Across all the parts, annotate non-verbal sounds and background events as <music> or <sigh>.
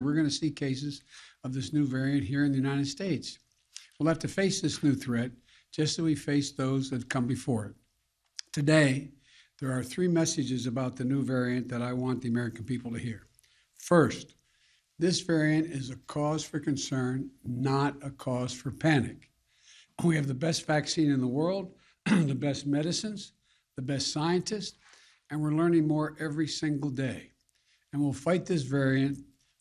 we're going to see cases of this new variant here in the United States. We'll have to face this new threat just as we faced those that come before it. Today, there are three messages about the new variant that I want the American people to hear. First, this variant is a cause for concern, not a cause for panic. We have the best vaccine in the world, <clears throat> the best medicines, the best scientists, and we're learning more every single day. And we'll fight this variant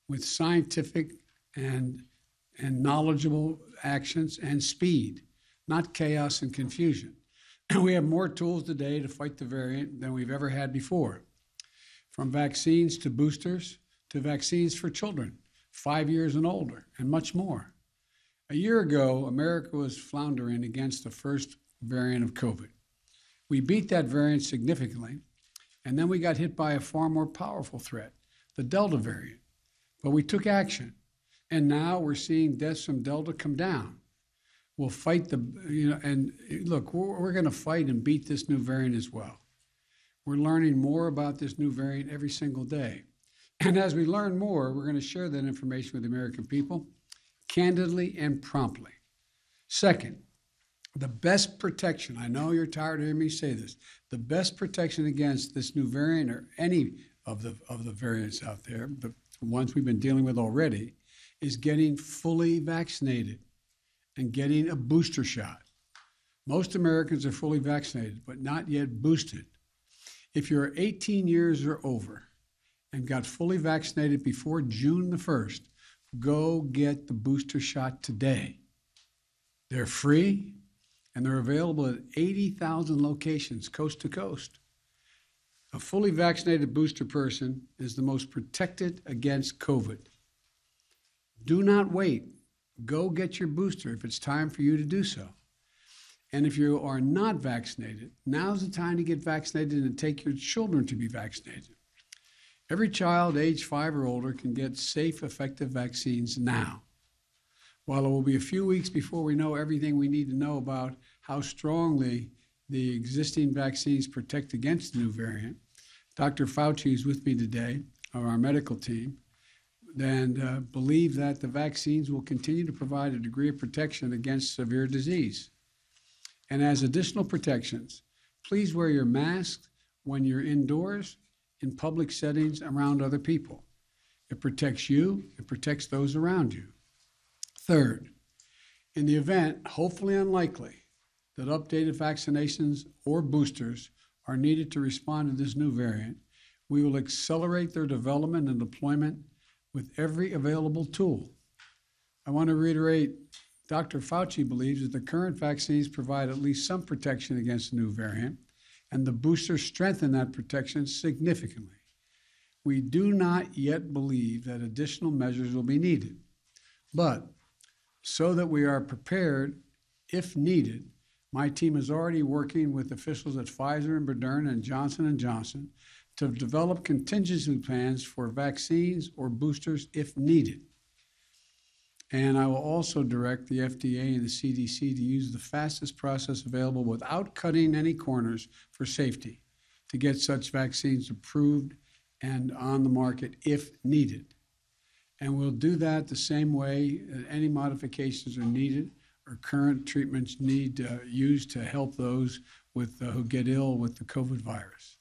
with scientific and, and knowledgeable actions and speed, not chaos and confusion. <clears throat> we have more tools today to fight the variant than we've ever had before, from vaccines to boosters to vaccines for children, five years and older, and much more. A year ago, America was floundering against the first variant of COVID. We beat that variant significantly, and then we got hit by a far more powerful threat, the Delta variant. But we took action, and now we're seeing deaths from Delta come down. We'll fight the, you know, and look, we're, we're going to fight and beat this new variant as well. We're learning more about this new variant every single day. And as we learn more, we're going to share that information with the American people candidly and promptly. Second, the best protection, I know you're tired of hearing me say this, the best protection against this new variant or any of the, of the variants out there, the ones we've been dealing with already, is getting fully vaccinated and getting a booster shot. Most Americans are fully vaccinated, but not yet boosted. If you're 18 years or over and got fully vaccinated before June the 1st, go get the booster shot today. They're free and they're available at 80,000 locations coast to coast. A fully vaccinated booster person is the most protected against COVID. Do not wait. Go get your booster if it's time for you to do so. And if you are not vaccinated, now's the time to get vaccinated and take your children to be vaccinated. Every child age five or older can get safe, effective vaccines now. While it will be a few weeks before we know everything we need to know about how strongly the existing vaccines protect against the new variant, Dr. Fauci is with me today, of our medical team, and uh, believe that the vaccines will continue to provide a degree of protection against severe disease. And as additional protections, please wear your mask when you're indoors, in public settings, around other people. It protects you, it protects those around you. Third, in the event, hopefully unlikely, that updated vaccinations or boosters are needed to respond to this new variant, we will accelerate their development and deployment with every available tool. I want to reiterate Dr. Fauci believes that the current vaccines provide at least some protection against the new variant, and the boosters strengthen that protection significantly. We do not yet believe that additional measures will be needed. But so that we are prepared if needed. My team is already working with officials at Pfizer and Moderna and Johnson & Johnson to develop contingency plans for vaccines or boosters if needed. And I will also direct the FDA and the CDC to use the fastest process available without cutting any corners for safety to get such vaccines approved and on the market if needed. And we'll do that the same way that any modifications are needed current treatments need uh, used to help those with, uh, who get ill with the COVID virus.